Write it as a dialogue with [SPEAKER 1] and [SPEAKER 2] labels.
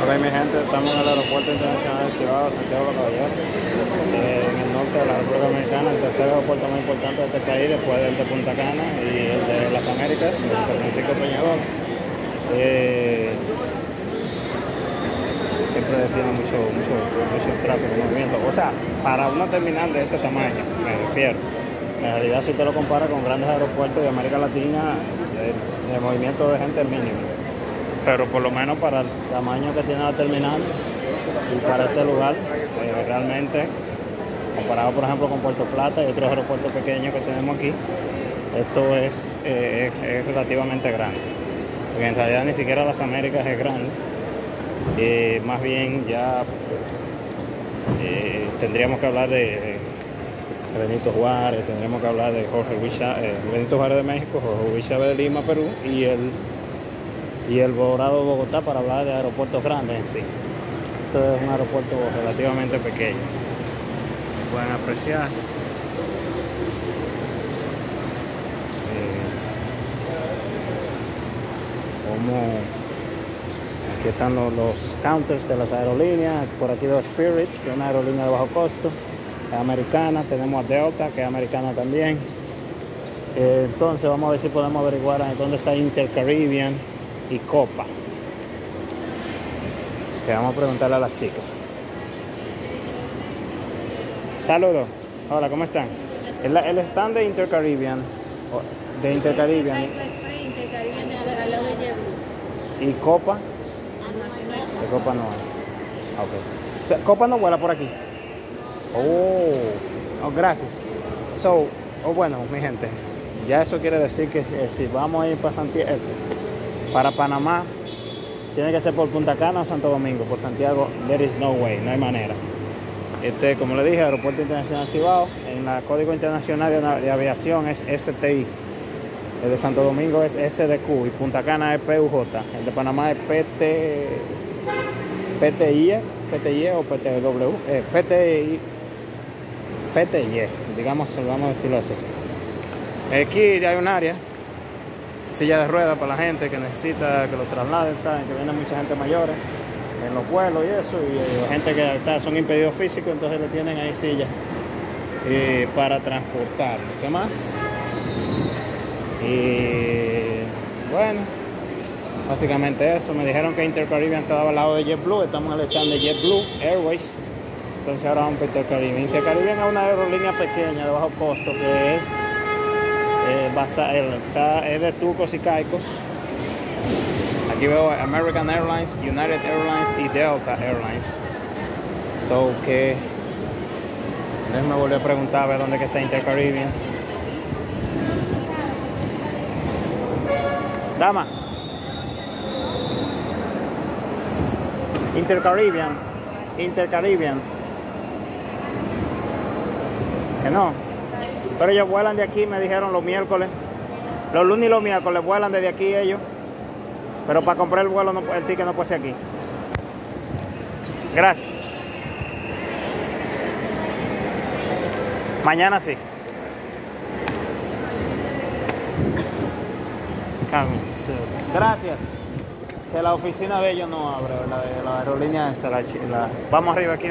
[SPEAKER 1] Ok, mi gente, estamos en el aeropuerto internacional de Cibao, Santiago de Caballero, eh, en el norte de la República Dominicana, el tercer aeropuerto más importante de este país, después del de Punta Cana y el de las Américas, el de San Francisco Peñador. Eh, siempre tiene mucho, mucho, mucho tráfico, movimiento. O sea, para una terminal de este tamaño, me refiero. En realidad, si usted lo compara con grandes aeropuertos de América Latina, el, el movimiento de gente es mínimo pero por lo menos para el tamaño que tiene la terminal y para este lugar, eh, realmente, comparado por ejemplo con Puerto Plata y otros aeropuertos pequeños que tenemos aquí, esto es, eh, es, relativamente grande. Porque en realidad ni siquiera las Américas es grande. Eh, más bien ya tendríamos que hablar de, Benito Juárez, tendríamos que hablar de Jorge Luis Benito Juárez de México, Jorge Luis Chávez de Lima, Perú, y el y el Borado Bogotá para hablar de aeropuertos grandes en sí. Esto es un aeropuerto relativamente pequeño. Pueden apreciar. Eh, aquí están los, counters de las aerolíneas. Por aquí veo Spirit, que es una aerolínea de bajo costo. Es americana. Tenemos a Delta, que es americana también. Eh, entonces vamos a ver si podemos averiguar dónde está Intercaribbean y copa. Que vamos a preguntarle a las chicas. Saludos. Hola, ¿cómo están? El, el stand de Intercaribbean. De Intercaribbean. ¿Y copa? De copa no hay. Okay. copa no vuela por aquí. Oh, oh gracias. So, oh, bueno, mi gente, ya eso quiere decir que eh, si vamos a ir para Santiago, para Panamá tiene que ser por Punta Cana o Santo Domingo. Por Santiago, there is no way, no hay manera. Este, como le dije, Aeropuerto Internacional Cibao, en el Código Internacional de, Aviación es STI. El de Santo Domingo es SDQ y Punta Cana es PUJ. El de Panamá es PT, PTI, PTI o PTW, eh, PTI, PTI, digamos, vamos a decirlo así. Aquí ya hay un área silla de ruedas para la gente que necesita que lo trasladen, saben que viene mucha gente mayores en los vuelos y eso, y, eh, gente que está, son impedidos físicos, entonces le tienen ahí sillas para transportarlo. ¿Qué más? Y bueno, básicamente eso. Me dijeron que Intercaribbean estaba al lado de JetBlue, estamos en el stand de JetBlue Airways. Entonces ahora vamos a Intercaribbean. Intercaribbean es una aerolínea pequeña de bajo costo que es eh, es de Tucos y Caicos. Aquí veo American Airlines, United Airlines y Delta Airlines. So que me volvió a preguntar a ver dónde que está Intercaribbean. Dama. Intercaribbean. Intercaribbean. Que no. Pero ellos vuelan de aquí, me dijeron los miércoles. Los lunes y los miércoles vuelan desde aquí ellos. Pero para comprar el vuelo, el ticket no puede ser aquí. Gracias. Mañana sí. Gracias. Que la oficina de ellos no abre, la de la aerolínea, la, la, vamos arriba aquí.